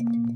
you